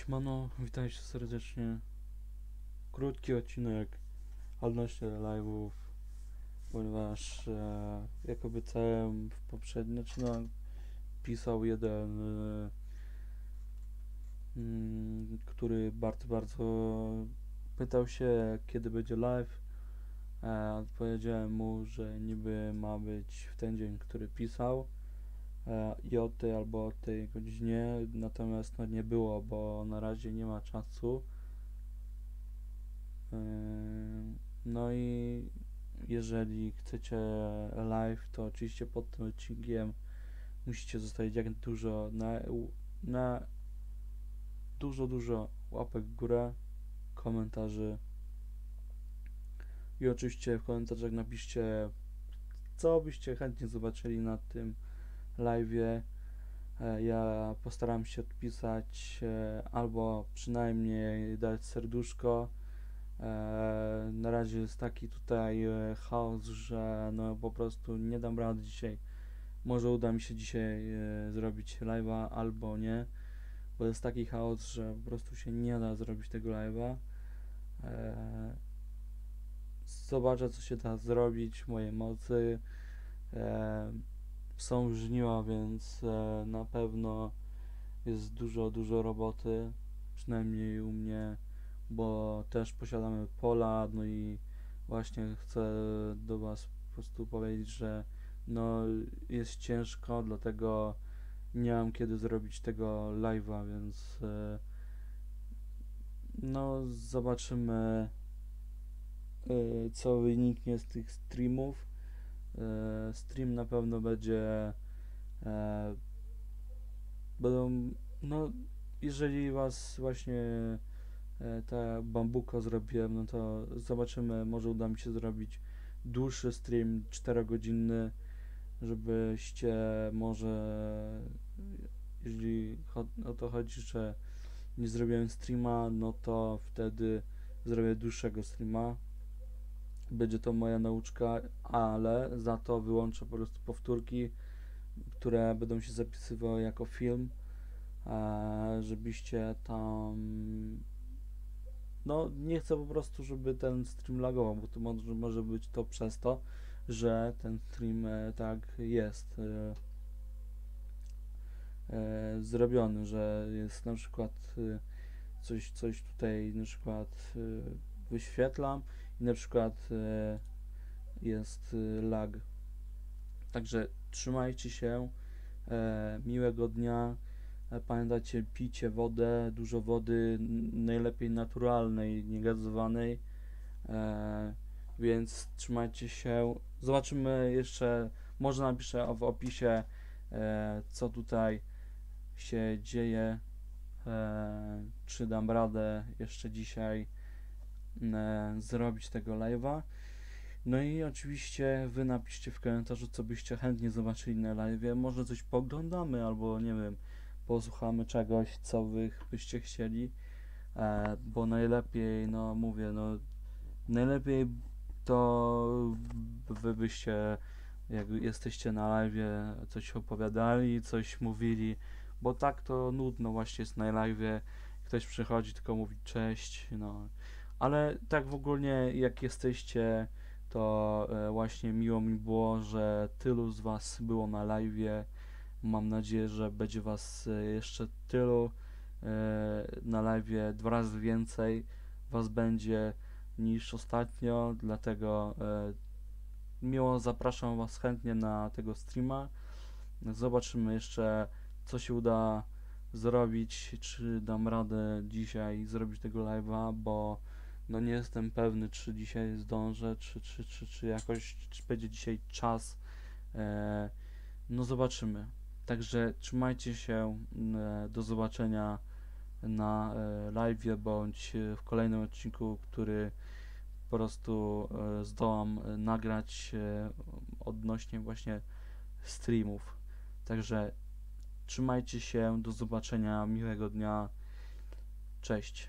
Siemano, witajcie serdecznie. Krótki odcinek odnośnie live'ów, ponieważ e, jak obiecałem w poprzednim, znaczy no, pisał jeden, e, mm, który bardzo, bardzo pytał się, kiedy będzie live. E, odpowiedziałem mu, że niby ma być w ten dzień, który pisał i o tej albo o tej godzinie, natomiast no nie było, bo na razie nie ma czasu. Yy, No i jeżeli chcecie live, to oczywiście pod tym odcinkiem musicie zostawić jak dużo na, na dużo, dużo łapek w górę, komentarzy i oczywiście w komentarzach napiszcie co byście chętnie zobaczyli na tym live'ie. E, Ja postaram się odpisać e, albo przynajmniej dać serduszko. E, Na razie jest taki tutaj chaos, że no po prostu nie dam rady dzisiaj. Może uda mi się dzisiaj zrobić live'a albo nie, bo jest taki chaos, że po prostu się nie da zrobić tego live'a. Zobaczę co się da zrobić w mojej mocy. Są żniwa, więc e, na pewno jest dużo, dużo roboty, przynajmniej u mnie, bo też posiadamy pola, no i właśnie chcę do Was po prostu powiedzieć, że no jest ciężko, dlatego nie mam kiedy zrobić tego live'a, więc e, no zobaczymy e, co wyniknie z tych streamów. E, stream na pewno będzie e, będą no jeżeli was właśnie e, ta bambuko zrobiłem no to zobaczymy może uda mi się zrobić dłuższy stream 4-godzinny żebyście może jeżeli o to chodzi że nie zrobiłem streama no to wtedy zrobię dłuższego streama będzie to moja nauczka, ale za to wyłączę po prostu powtórki, które będą się zapisywały jako film, e, żebyście tam no nie chcę po prostu, żeby ten stream lagował, bo to może, może być to przez to, że ten stream e, tak jest e, zrobiony, że jest na przykład coś, coś tutaj na przykład wyświetlam na przykład e, jest e, lag. Także trzymajcie się, e, miłego dnia. Pamiętajcie, pijcie wodę, dużo wody, najlepiej naturalnej, niegazowanej. Więc trzymajcie się. Zobaczymy jeszcze, może napiszę w opisie, co tutaj się dzieje. Czy dam radę jeszcze dzisiaj zrobić tego live'a. No i oczywiście wy napiszcie w komentarzu, co byście chętnie zobaczyli na live'ie. Może coś poglądamy, albo nie wiem, posłuchamy czegoś, co wy byście chcieli. E, bo najlepiej, no mówię, no najlepiej to wy byście, jak jesteście na live'ie, coś opowiadali, coś mówili, bo tak to nudno właśnie jest na live'ie. Ktoś przychodzi, tylko mówi cześć, no. Ale tak w ogóle jak jesteście, to e, właśnie miło mi było, że tylu z Was było na live'ie. Mam nadzieję, że będzie Was e, jeszcze tylu e, na live'ie, dwa razy więcej Was będzie niż ostatnio, dlatego miło zapraszam Was chętnie na tego streama. Zobaczymy jeszcze, co się uda zrobić, czy dam radę dzisiaj zrobić tego live'a, bo no nie jestem pewny, czy dzisiaj zdążę, czy, czy, czy, czy jakoś, czy będzie dzisiaj czas. E, no zobaczymy. Także trzymajcie się, e, do zobaczenia na e, live'ie, bądź w kolejnym odcinku, który po prostu e, zdołam e, nagrać e, odnośnie właśnie streamów. Także trzymajcie się, do zobaczenia, miłego dnia, cześć.